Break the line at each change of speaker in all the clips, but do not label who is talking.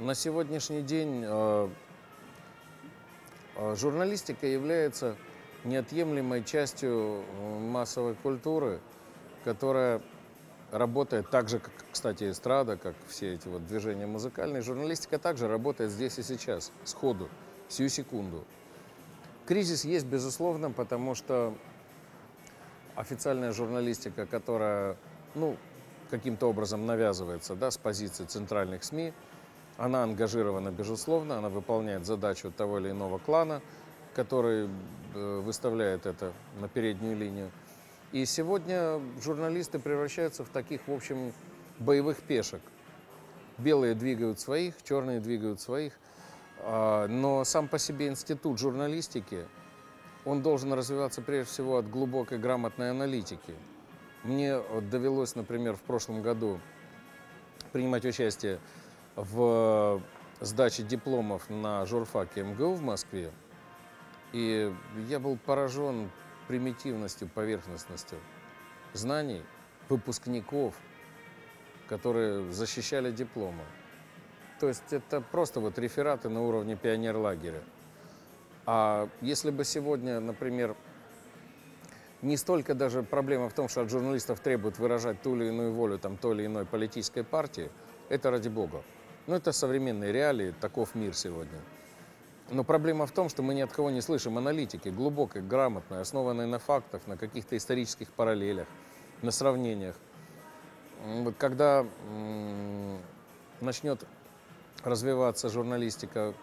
на сегодняшний день э, э, журналистика является неотъемлемой частью э, массовой культуры, которая работает так же, как, кстати, эстрада, как все эти вот движения музыкальные. Журналистика также работает здесь и сейчас, сходу, сию секунду. Кризис есть, безусловно, потому что официальная журналистика, которая, ну, каким-то образом навязывается, да, с позиции центральных СМИ, она ангажирована, безусловно, она выполняет задачу того или иного клана, который э, выставляет это на переднюю линию. И сегодня журналисты превращаются в таких, в общем, боевых пешек. Белые двигают своих, черные двигают своих. А, Но сам по себе институт журналистики, он должен развиваться прежде всего от глубокой грамотной аналитики. Мне вот довелось, например, в прошлом году принимать участие в сдаче дипломов на журфаке МГУ в Москве. И я был поражен примитивностью, поверхностностью знаний выпускников, которые защищали дипломы. То есть это просто вот рефераты на уровне пионерлагеря. А если бы сегодня, например, не столько даже проблема в том, что от журналистов требуют выражать ту или иную волю там, той или иной политической партии, это ради бога. Ну, это современные реалии, таков мир сегодня. Но проблема в том, что мы ни от кого не слышим аналитики, глубокой, грамотной, основанной на фактах, на каких-то исторических параллелях, на сравнениях. Вот Когда начнет развиваться журналистика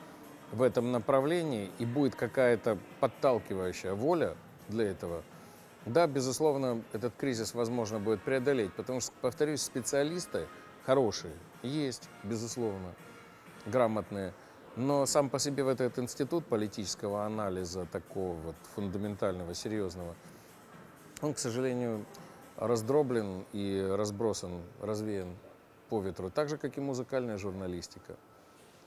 в этом направлении и будет какая-то подталкивающая воля для этого, да, безусловно, этот кризис возможно будет преодолеть, потому что, повторюсь, специалисты хорошие есть, безусловно, грамотные, но сам по себе вот этот институт политического анализа, такого вот фундаментального, серьезного, он, к сожалению, раздроблен и разбросан, развеян по ветру, так же, как и музыкальная журналистика.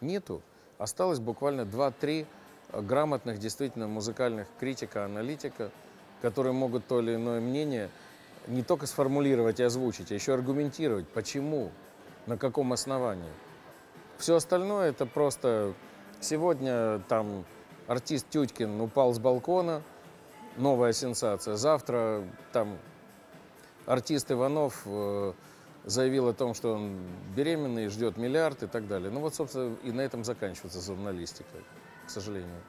Нету. Осталось буквально 2-3 грамотных, действительно, музыкальных критика, аналитика, которые могут то или иное мнение не только сформулировать и озвучить, а еще аргументировать, почему, на каком основании. Все остальное это просто сегодня там артист Тютькин упал с балкона, новая сенсация. Завтра там артист Иванов э, заявил о том, что он беременный, ждет миллиард и так далее. Ну вот, собственно, и на этом заканчивается журналистика, к сожалению.